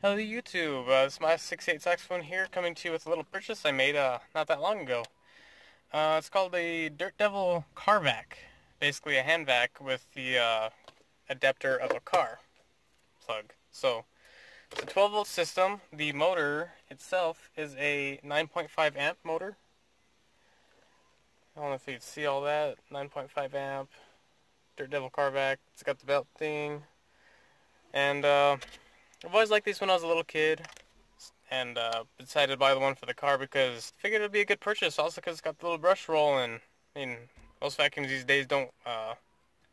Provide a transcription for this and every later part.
Hello YouTube, uh, it's my 6-8 saxophone here coming to you with a little purchase I made uh, not that long ago. Uh, it's called a Dirt Devil car vac, basically a hand vac with the uh, adapter of a car plug. So it's a 12 volt system. The motor itself is a 9.5 amp motor. I don't know if you can see all that. 9.5 amp, Dirt Devil car vac. It's got the belt thing. And uh, I've always liked these when I was a little kid, and uh, decided to buy the one for the car because I figured it'd be a good purchase. Also, because it's got the little brush roll, and I mean, most vacuums these days don't uh,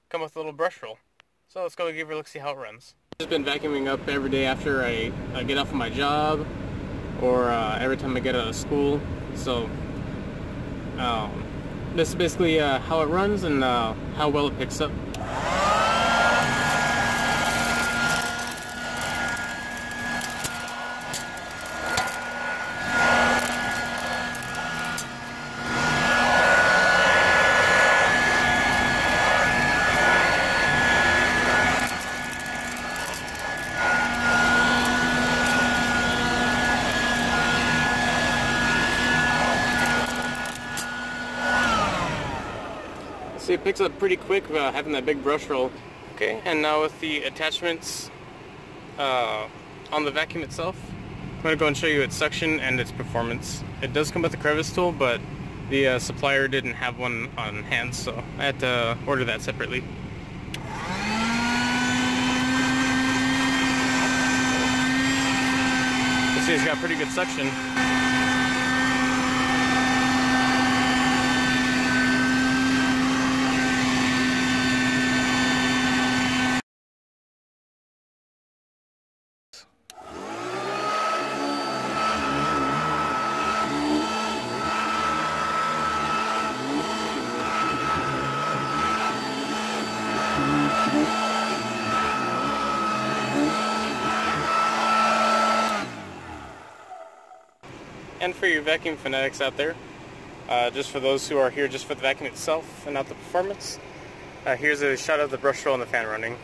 come with a little brush roll. So let's go give her a look, see how it runs. I've just been vacuuming up every day after I, I get off of my job, or uh, every time I get out of school. So um, this is basically uh, how it runs and uh, how well it picks up. See, it picks up pretty quick uh, having that big brush roll. Okay, and now with the attachments uh, on the vacuum itself, I'm going to go and show you its suction and its performance. It does come with a crevice tool, but the uh, supplier didn't have one on hand, so I had to order that separately. You see, it's got pretty good suction. And for your vacuum fanatics out there, uh, just for those who are here just for the vacuum itself and not the performance, uh, here's a shot of the brush roll and the fan running.